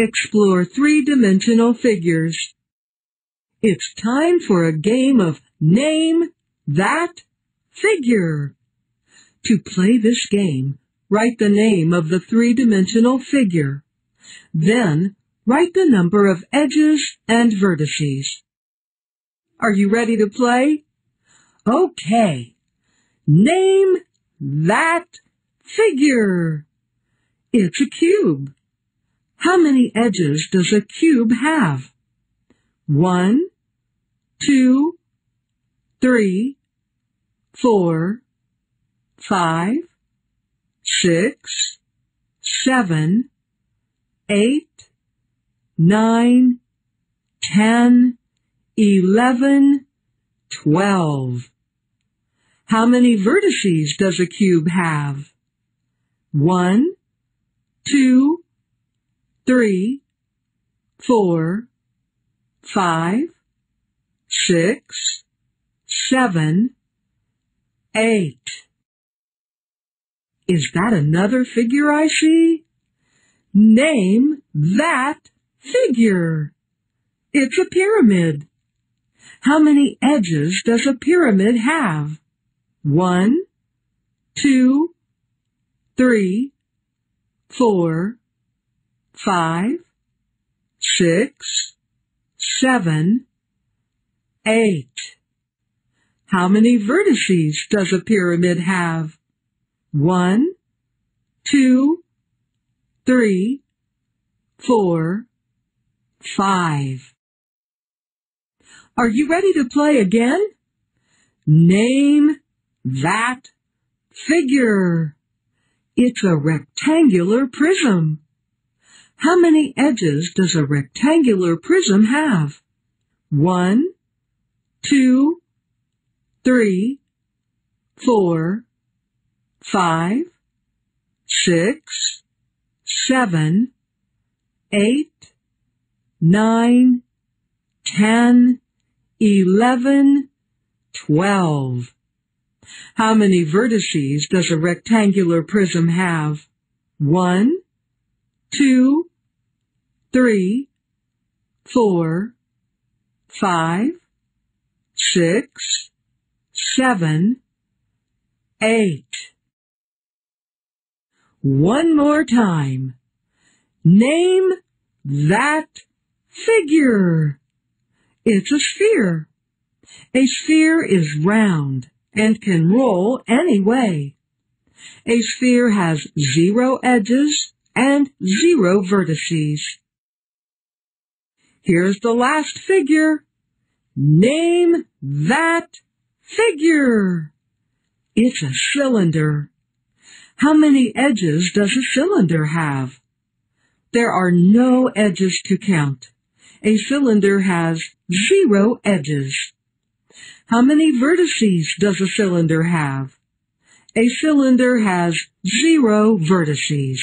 explore three-dimensional figures. It's time for a game of Name That Figure. To play this game, write the name of the three-dimensional figure. Then, write the number of edges and vertices. Are you ready to play? Okay. Name that figure. It's a cube. How many edges does a cube have? One, two, three, four, five, six, seven, eight, nine, ten, eleven, twelve. How many vertices does a cube have? One, two, three, four, five, six, seven, eight. Is that another figure I see? Name that figure. It's a pyramid. How many edges does a pyramid have? One, two, three, four, five, six, seven, eight. How many vertices does a pyramid have? One, two, three, four, five. Are you ready to play again? Name that figure. It's a rectangular prism. How many edges does a rectangular prism have? One, two, three, four, five, six, seven, eight, nine, ten, eleven, twelve. How many vertices does a rectangular prism have? One, two, three, four, five, six, seven, eight. One more time. Name that figure. It's a sphere. A sphere is round and can roll any way. A sphere has zero edges and zero vertices. Here's the last figure. Name that figure. It's a cylinder. How many edges does a cylinder have? There are no edges to count. A cylinder has zero edges. How many vertices does a cylinder have? A cylinder has zero vertices.